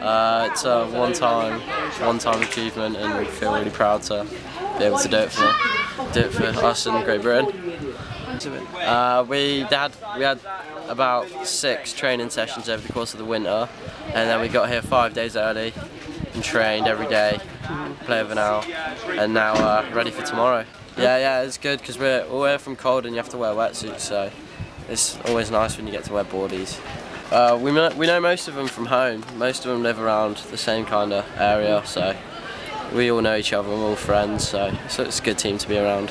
Uh, it's a one-time, one-time achievement, and we feel really proud to be able to do it for, do it for us in Great Britain. Uh, we had we had about six training sessions over the course of the winter, and then we got here five days early and trained every day, play over an hour, and now uh, ready for tomorrow. Yeah, yeah, it's good because we're all here from cold and you have to wear wetsuits, so it's always nice when you get to wear boardies. Uh, we, know, we know most of them from home. Most of them live around the same kind of area, so we all know each other, we're all friends, so, so it's a good team to be around.